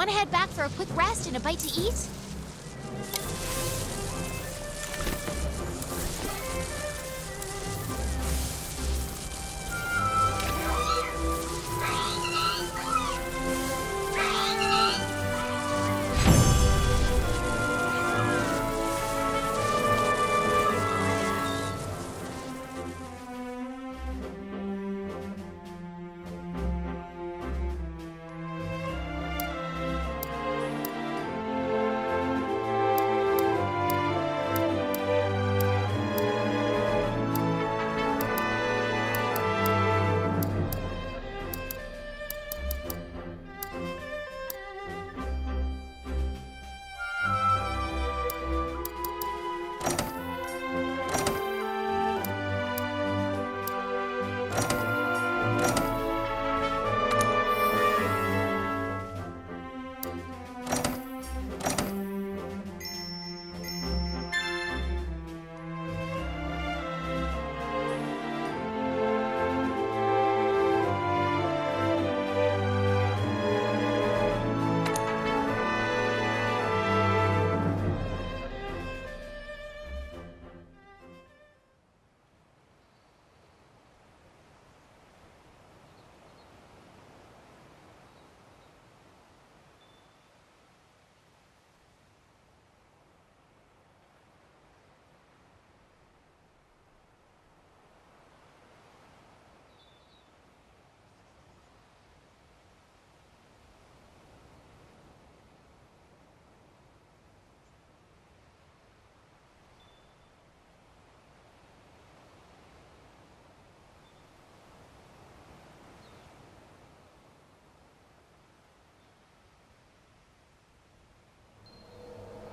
Want to head back for a quick rest and a bite to eat?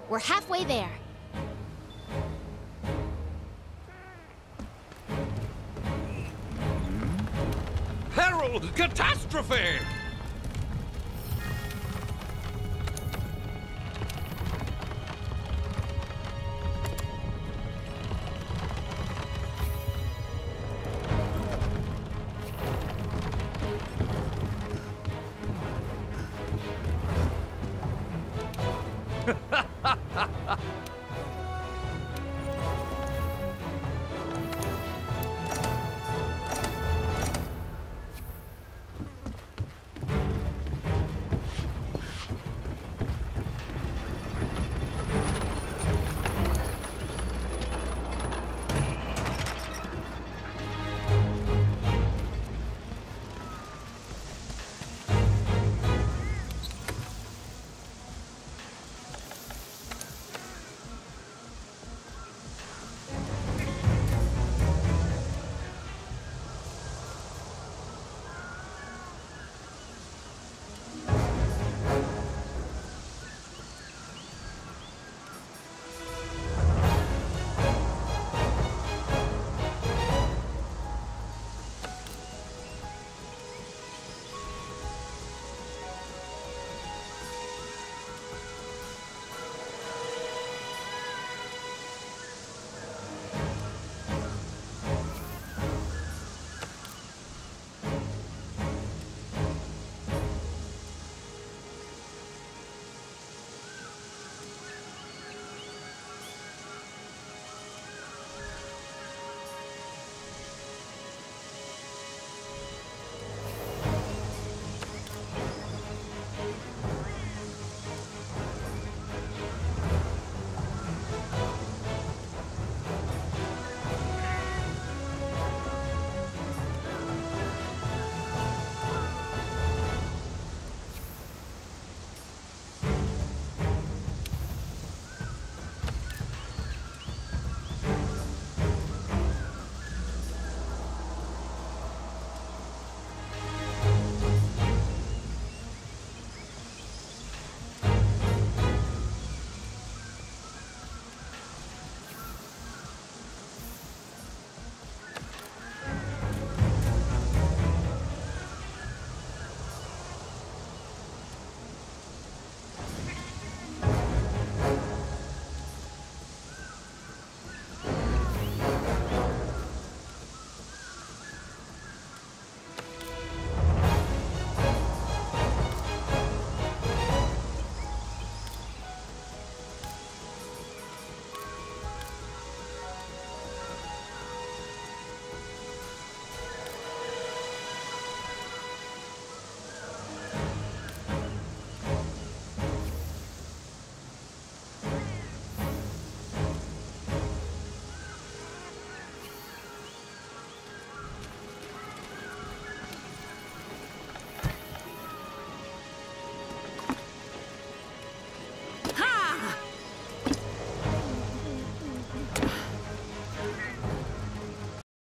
We're halfway there. Herald! Catastrophe!